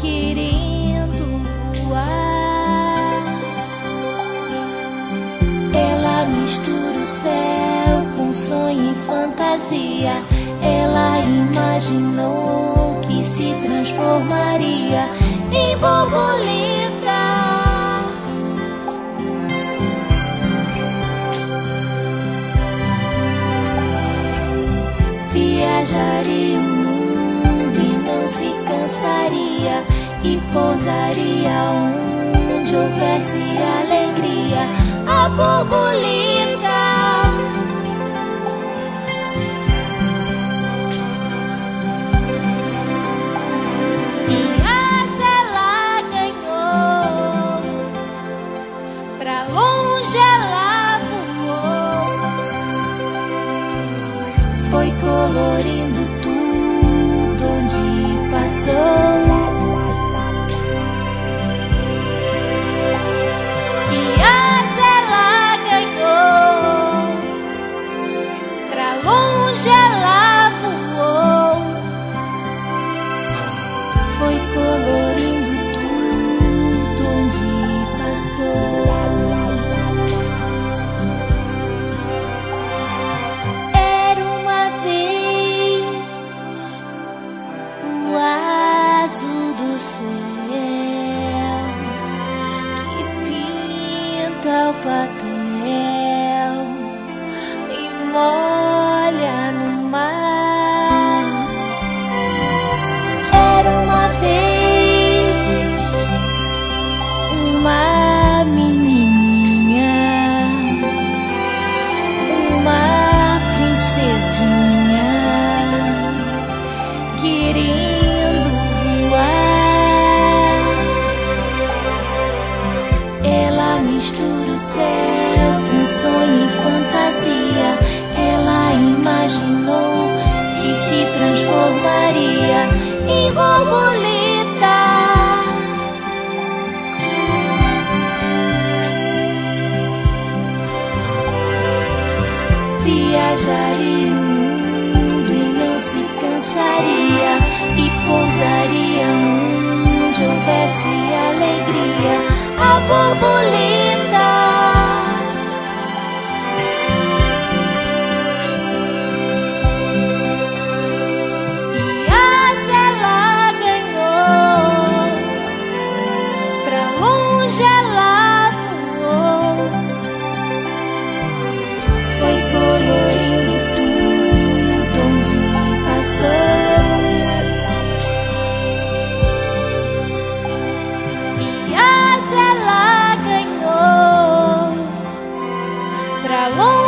querendo voar. Ela mistura o céu com sonho e fantasia. Ela imaginou que se transformaria em borboleta. viajaria o mundo e não se cansaria e pousaria onde houvesse alegria. A borboleta. E asa ela ganhou, pra longe ela voou, foi colorindo tudo onde papel e molha no mar. Mistura o céu com sonho e fantasia. Ela imaginou que se transformaria em borboleta. Viajaria o mundo e não se cansaria e pousaria onde houvesse asa